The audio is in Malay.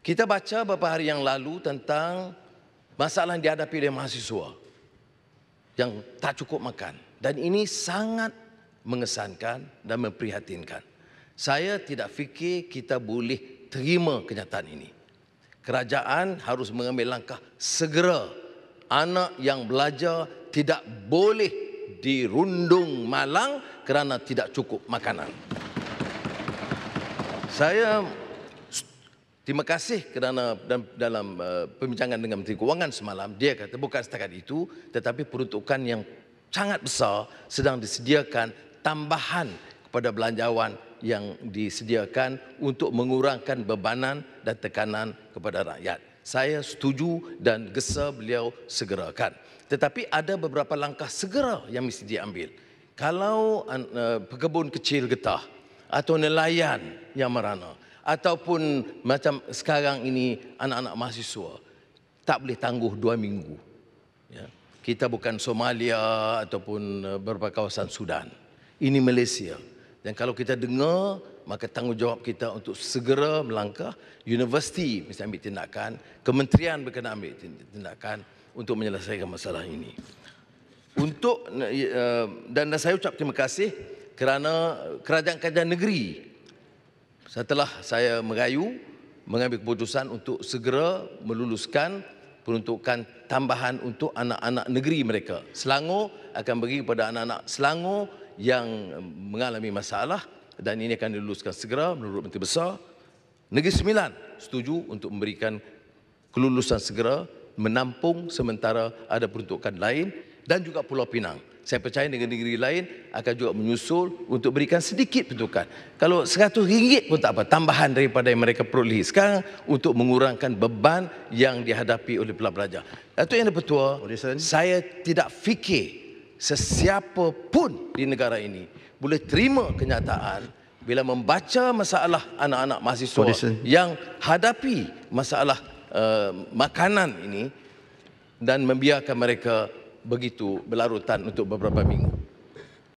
Kita baca beberapa hari yang lalu tentang masalah yang dihadapi oleh mahasiswa yang tak cukup makan. Dan ini sangat mengesankan dan memprihatinkan. Saya tidak fikir kita boleh terima kenyataan ini. Kerajaan harus mengambil langkah segera. Anak yang belajar tidak boleh dirundung malang kerana tidak cukup makanan. Saya Terima kasih kerana dalam uh, perbincangan dengan Menteri Kewangan semalam dia kata bukan setakat itu tetapi peruntukan yang sangat besar sedang disediakan tambahan kepada belanjawan yang disediakan untuk mengurangkan bebanan dan tekanan kepada rakyat. Saya setuju dan gesa beliau segerakan. Tetapi ada beberapa langkah segera yang mesti diambil. Kalau uh, pekebun kecil getah atau nelayan yang merana ataupun macam sekarang ini anak-anak mahasiswa tak boleh tangguh dua minggu. Ya. Kita bukan Somalia ataupun eh, beberapa kawasan Sudan. Ini Malaysia. Dan kalau kita dengar, maka tanggungjawab kita untuk segera melangkah. Universiti mesti ambil tindakan. Kementerian berkena ambil tindakan untuk menyelesaikan masalah ini. Untuk eh, dan saya ucap terima kasih kerana kerajaan-kerajaan negeri setelah saya merayu mengambil keputusan untuk segera meluluskan peruntukan tambahan untuk anak-anak negeri mereka. Selangor akan bagi kepada anak-anak Selangor yang mengalami masalah dan ini akan diluluskan segera menurut Menteri Besar. Negeri Sembilan setuju untuk memberikan kelulusan segera menampung sementara ada peruntukan lain dan juga Pulau Pinang. Saya percaya negeri-negeri lain akan juga menyusul untuk berikan sedikit peruntukan. Kalau RM100 pun tak apa, tambahan daripada yang mereka perolehi sekarang untuk mengurangkan beban yang dihadapi oleh pelajar. Datuk Yang Dipertua, saya tidak fikir sesiapa pun di negara ini boleh terima kenyataan bila membaca masalah anak-anak mahasiswa yang hadapi masalah uh, makanan ini dan membiarkan mereka begitu berlarutan untuk beberapa minggu.